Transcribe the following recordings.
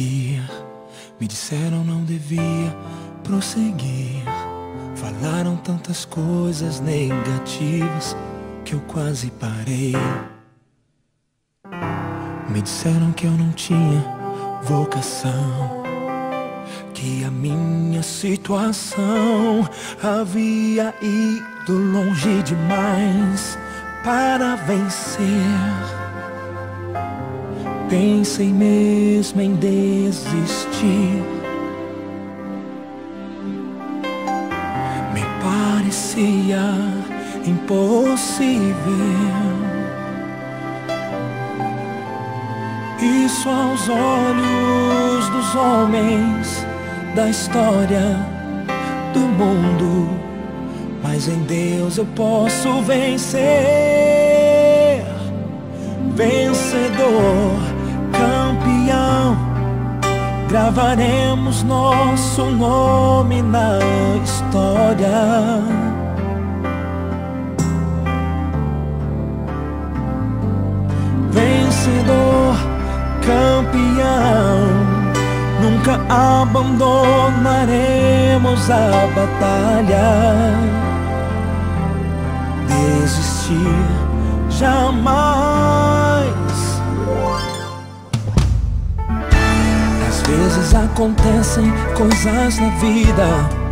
Me disseram não devia prosseguir. Falaram tantas coisas negativas que eu quase parei. Me disseram que eu não tinha vocação. Que a minha situação havia ido longe demais para vencer. Pensei mesmo em desistir. Me parecia impossível. Isso aos olhos dos homens da história do mundo. Mas em Deus eu posso vencer. Gravaremos nosso nome na história. Vencedor, campeão, nunca abandonaremos a batalha. Desistir jamais. Vezes acontecem coisas na vida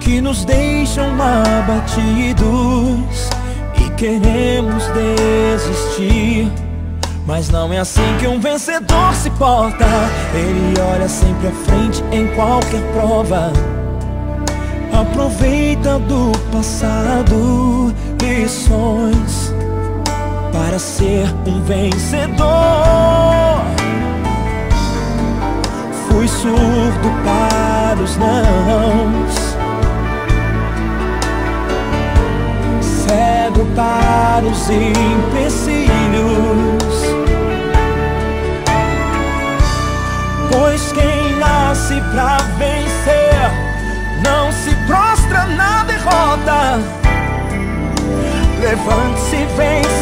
que nos deixam abatidos e queremos desistir. Mas não é assim que um vencedor se porta. Ele olha sempre à frente em qualquer prova. Aproveita do passado lições para ser um vencedor. Fui surdo para os nãos. Cego para os empecilhos. Pois quem nasce pra vencer Não se prostra na derrota. Levante-se vencedor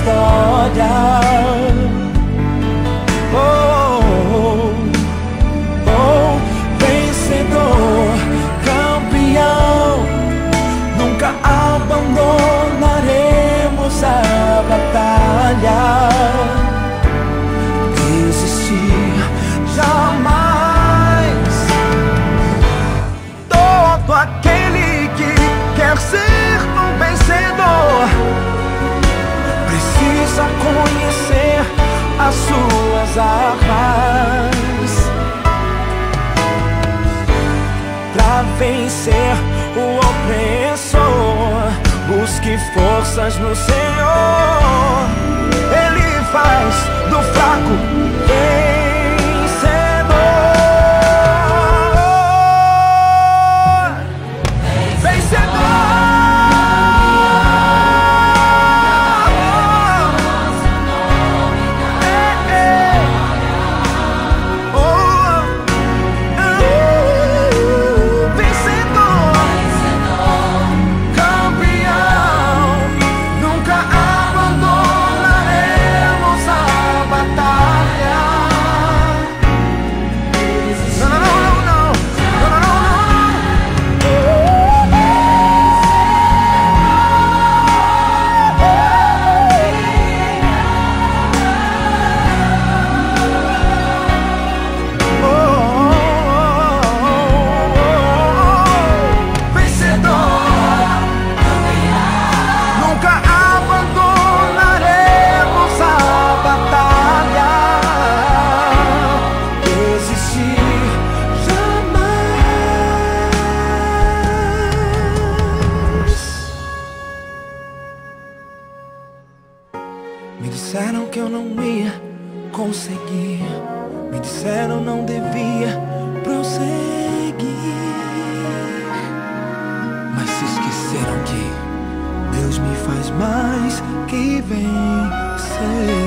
história. Oh, oh, oh, vencedor, campeão, nunca abandonaremos a batalha. Vencer o opressor. Busque forças no Senhor, Ele faz do fraco disseram que eu não ia conseguir. Me disseram não devia prosseguir. Mas se esqueceram que Deus me faz mais que vencedor.